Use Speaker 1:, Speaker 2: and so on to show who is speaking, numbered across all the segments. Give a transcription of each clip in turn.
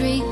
Speaker 1: nights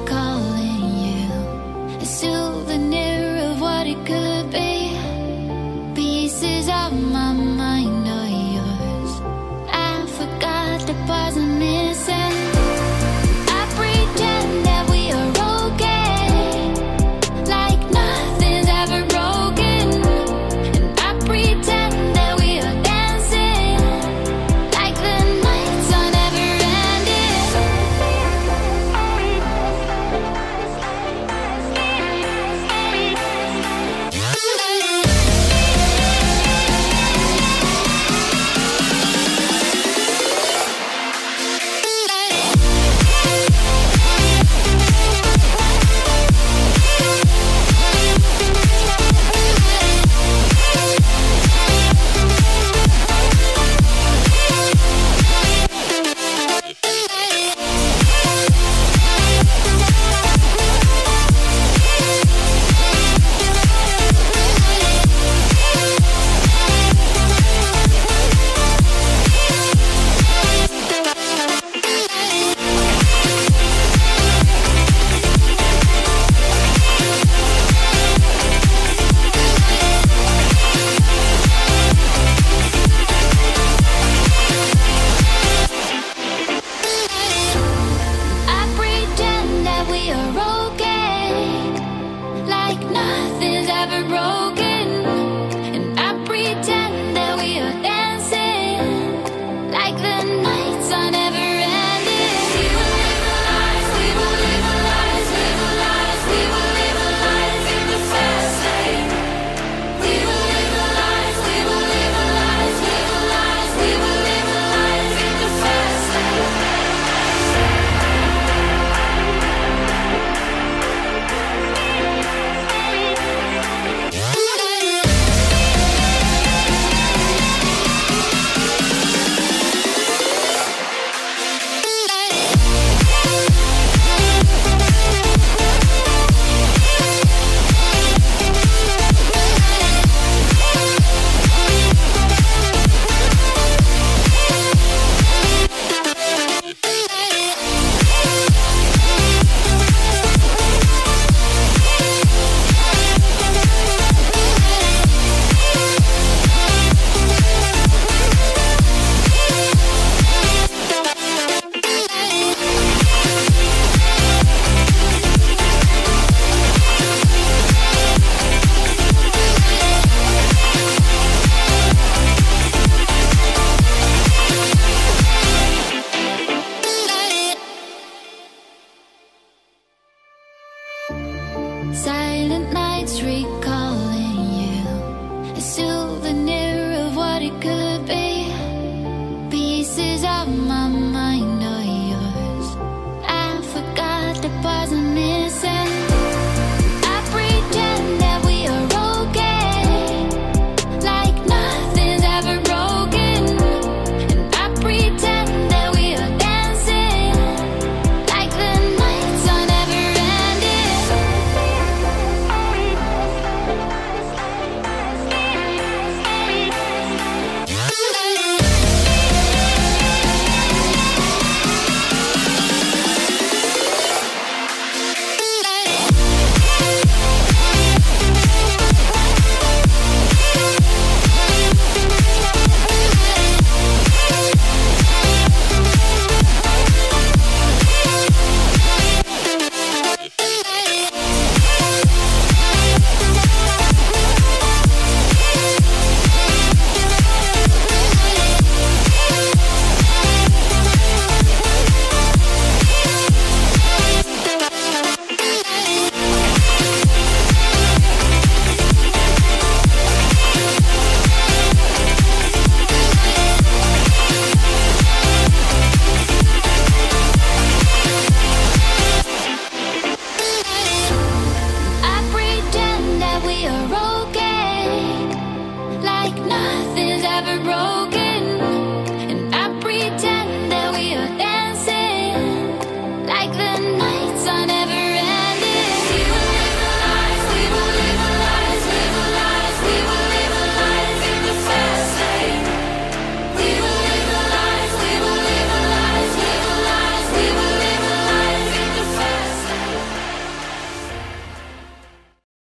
Speaker 1: Silent nights recalling you,